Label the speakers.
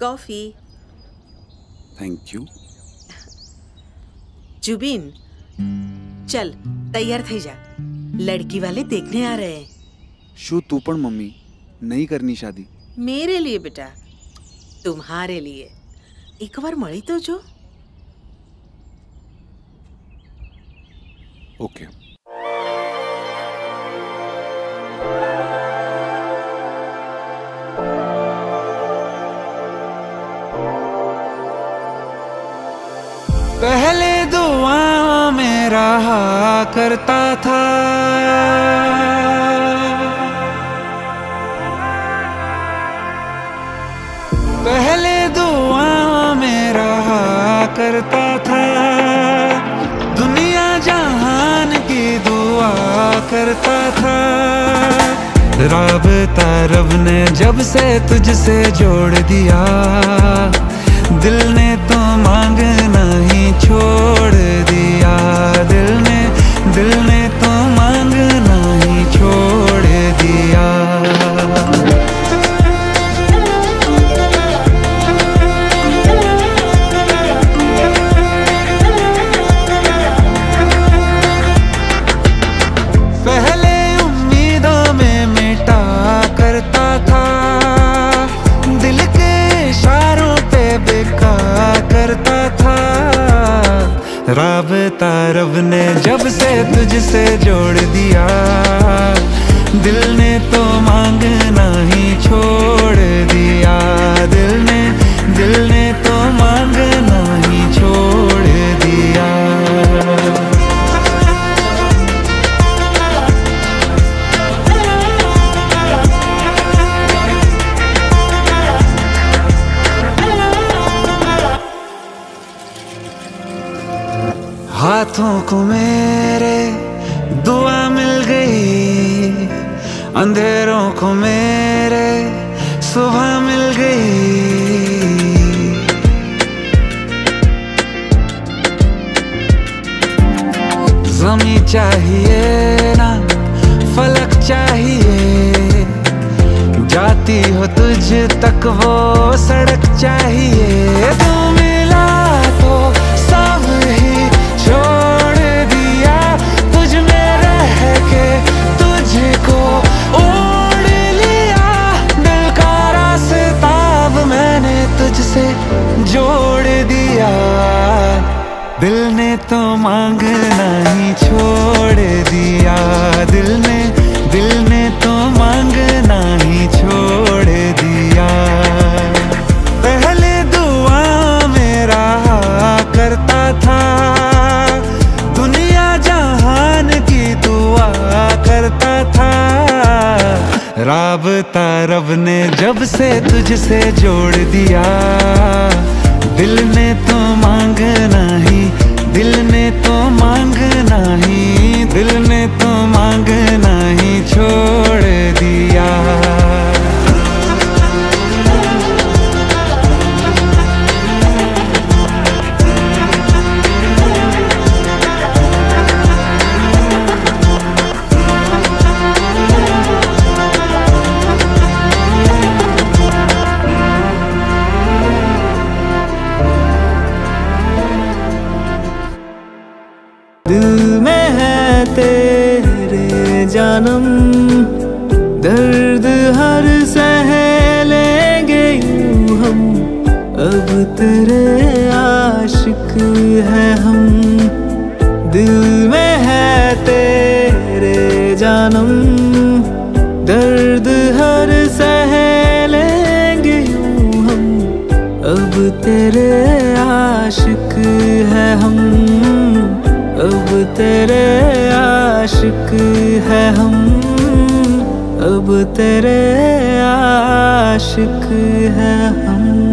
Speaker 1: Coffee
Speaker 2: thank you
Speaker 1: Zubin चल તૈયાર થઈ જા લડકી વાલે દેખને આ રહે
Speaker 2: શું તું પણ મમ્મી નહીં કરની શાદી
Speaker 1: મેરે લીએ બેટા તુમ્હારે લીએ એકવાર મળી તો જો
Speaker 2: ઓકે okay.
Speaker 3: पहले दुआओं में रहा करता था। पहले दुआओं में रहा करता था। दुनिया जहान की दुआ करता था। रब ने जब से तुझसे जोड़ दिया। दिल ने तो मांगना ही छोड़ दिया दिल ने दिल ने तो मांगना ही छोड़ दिया। पहले उम्मीदों में मिटा करता था, दिल के इशारों पे बिका करता राबता रब ने जब से तुझसे जोड़ दिया, दिल ने तो मांगना ही छोड़ दिया। हाथों को मेरे दुआ मिल गई। अंधेरों को मेरे सुबह मिल गई। जमी चाहिए ना, फलक चाहिए। जाती हो तुझ तक वो सड़क चाहिए। तू दिल ने तो मांगना ही छोड़ दिया। दिल ने दिल ने तो मांगना ही छोड़ दिया। पहले दुआ मेरा करता था। दुनिया जहान की दुआ करता था। राबता रब ने जब से तुझसे जोड़ दिया। दिल ने तो मांगना
Speaker 4: जानम। दर्द हर सह लेंगे हम। अब तेरे आशिक है हम। दिल में है तेरे जानम। दर्द हर सह लेंगे हम। अब तेरे आशिक है हम। अब तेरे आशिक है हम अब तेरे आशिक है हम।